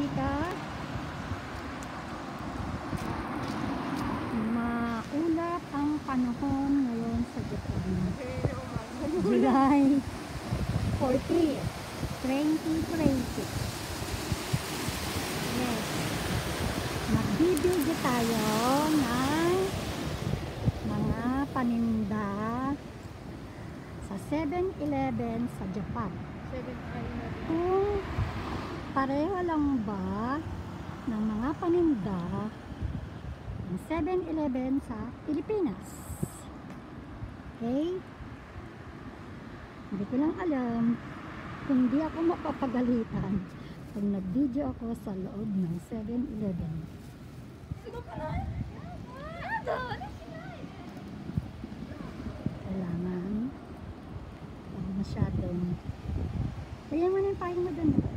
kita. Maulap ang panahon ngayon sa Japan July 14 2026 yes magbibigyo tayo ng mga paninda sa 7-Eleven sa Japan. 7-Eleven. kung Pareho lang ba ng mga paninda ng 7-Eleven sa Pilipinas? Okay? Hindi ko lang alam kung di ako mapapagalitan kung nag-video ako sa loob ng 7-Eleven. Kailangan masyadong kaya mo na yung pahinga doon.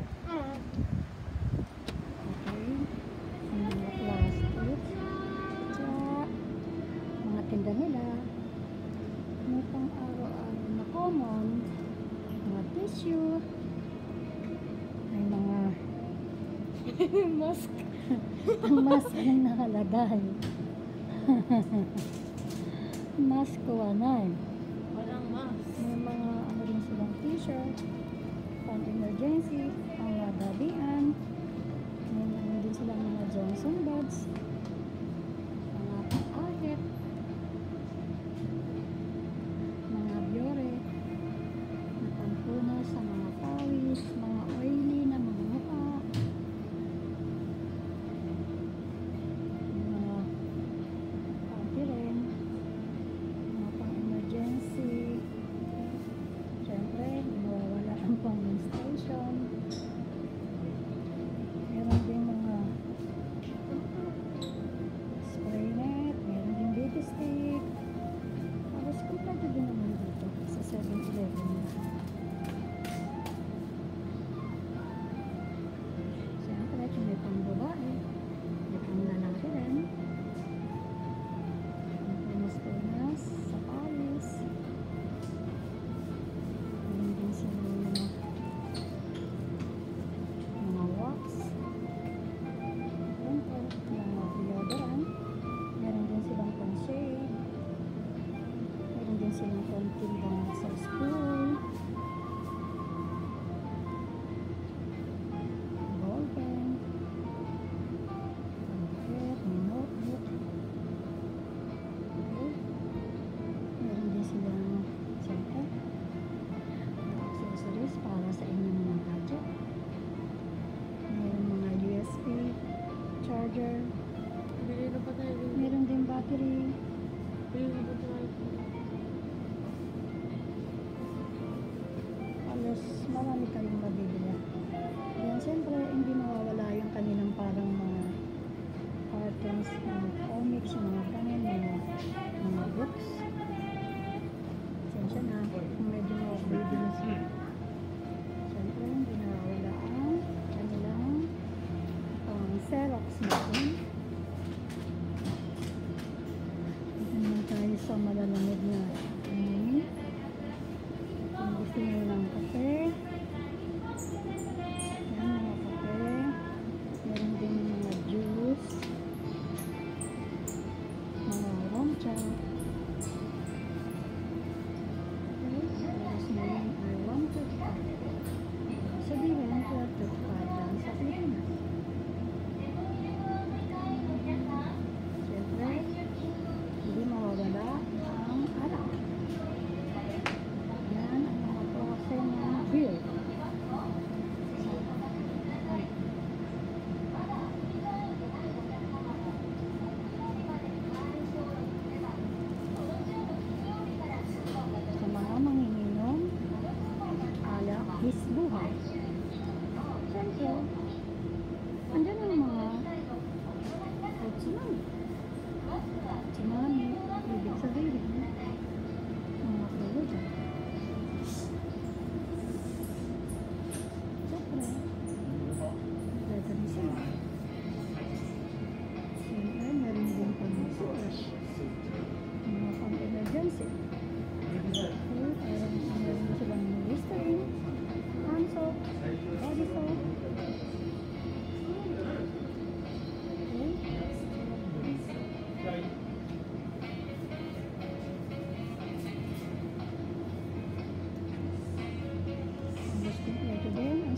ang mask ang nakalagay mask ko anay walang mask. May mga ano rin silang t-shirt. Pang emergency pang ladabian may mga din silang mga Johnson bags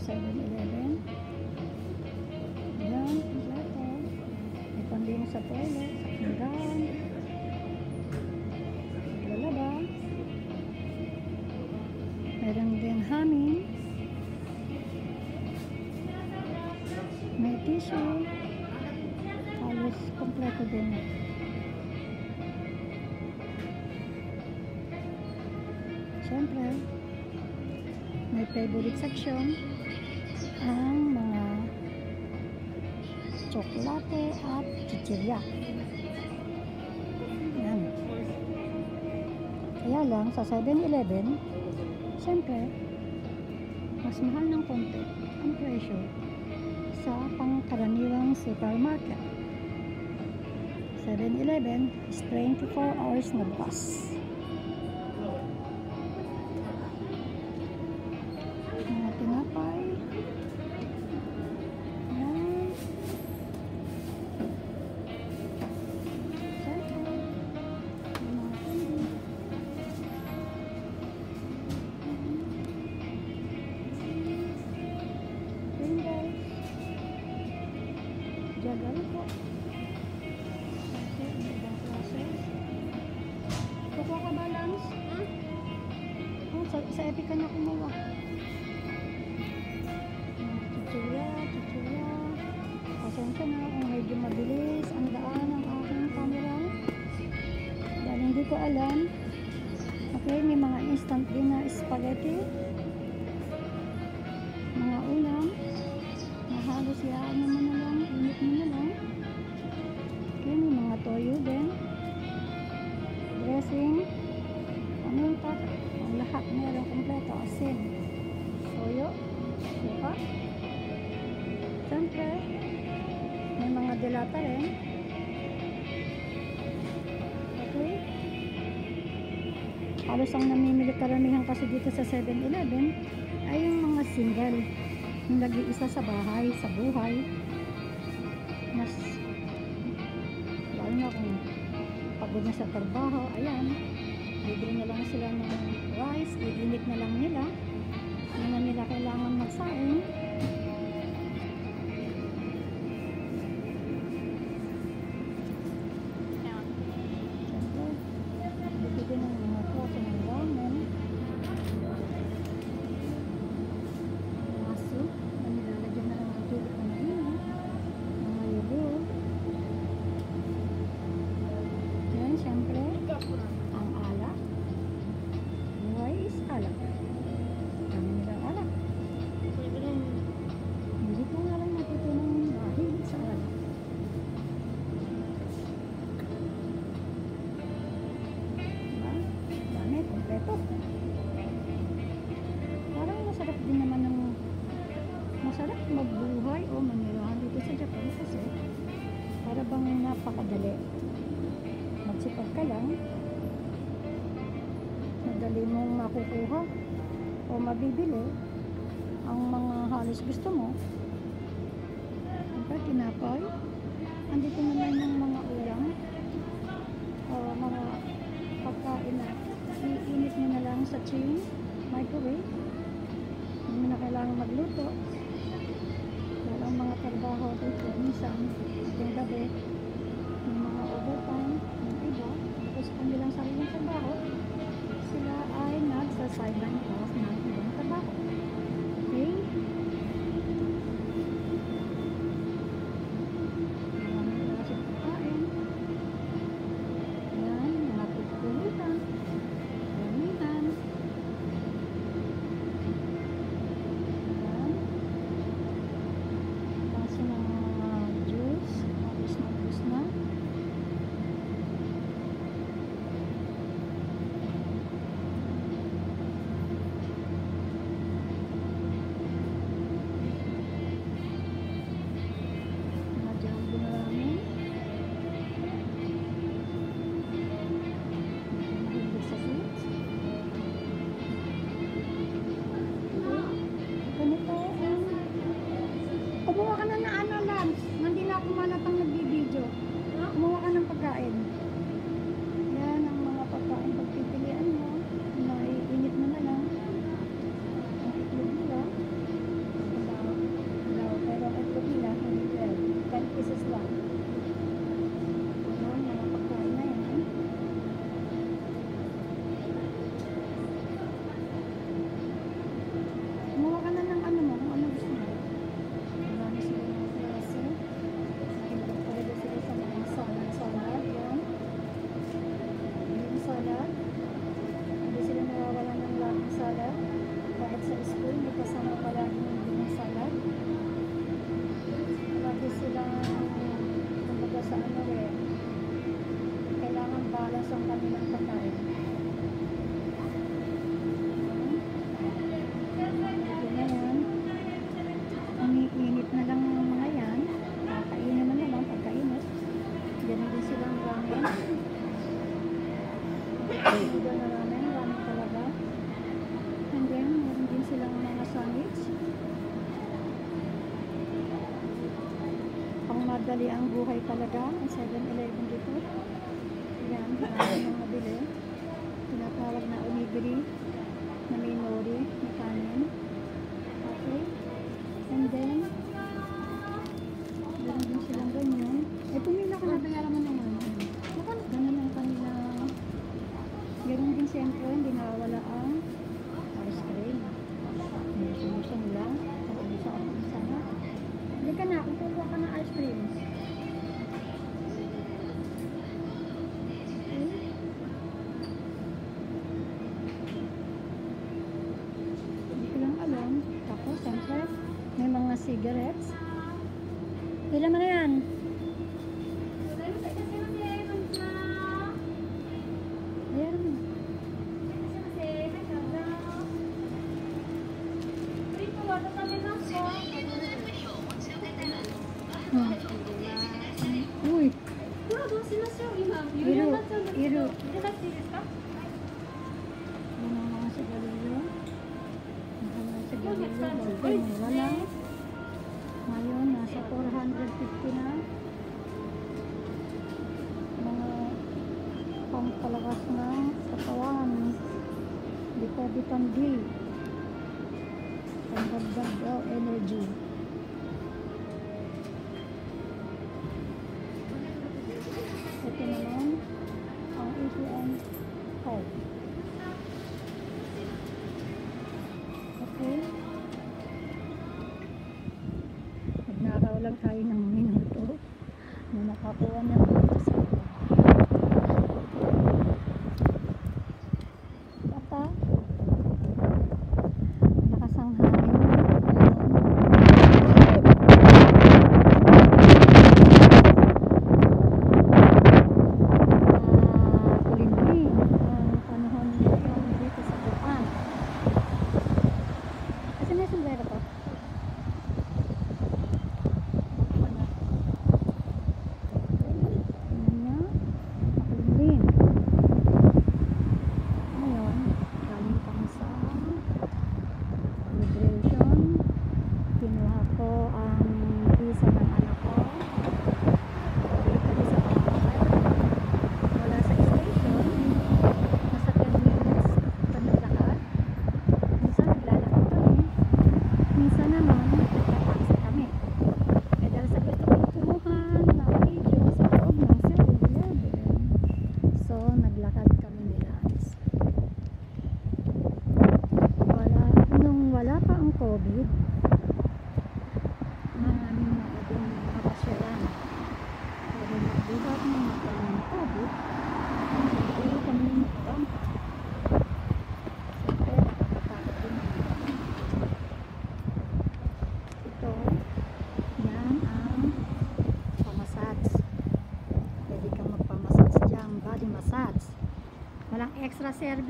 Ayan, 7-Eleven. Ayan, kompleto. May pambili sa toilet, sa pinggan. Lalaba. Meron din hamin. May tissue. Halos kompleto din. Siyempre, favorite section ang mga tsokolate at chichirya. Yan. Kaya lang, sa 7-Eleven, siyempre, mas mahal ng konti ang presyo sa pangkaraniwang supermarket. 7-Eleven is 24 hours na bukas. Sa, Epic na kumuha. Chichirya, chichirya. Pasensya na kung medyo mabilis ang daan ng aking camera. Dahil hindi ko alam. Okay, may mga instant din na spaghetti. Paminta. Ang lahat meron kompleto. Asin. Toyo. Suka. Siyempre, may mga dilata rin. Okay. Halos ang namimili karamihan kasi dito sa 7-Eleven ay yung mga single. Yung nag-iisa sa bahay, sa buhay. Mas, lalo na kung pagod na sa trabaho, ayan, bibili na lang sila ng rice, iinit na lang nila. Hindi na nila kailangan magsaing. Para bang napakadali. Magsipag ka lang, madali mong makukuha o mabibili ang mga halos gusto mo. Siyempre, tinapay. Andito naman ng mga ulam o mga pagkain na iinit mo na lang sa chain, microwave. Hindi mo na kailangan magluto. Dahil ang mga trabaho dito, minsan, trabaho, sila ay nagsa-sideline off ng cigarettes. Ilan mo na yan? Ayan. Oh. Hmm. Uy. Iru. Iru. Ano mga sigarilyo? Ano mga sigarilyo? Ano mga sigarilyo? 650 na. Mga pampalakas ng katawan bitabitan D pangdagdag o oh, energy.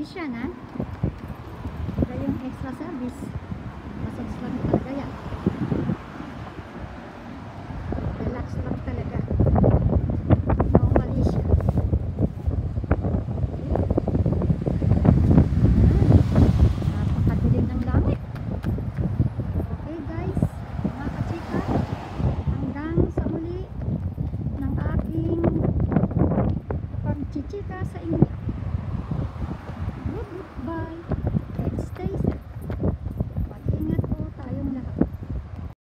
ฉ南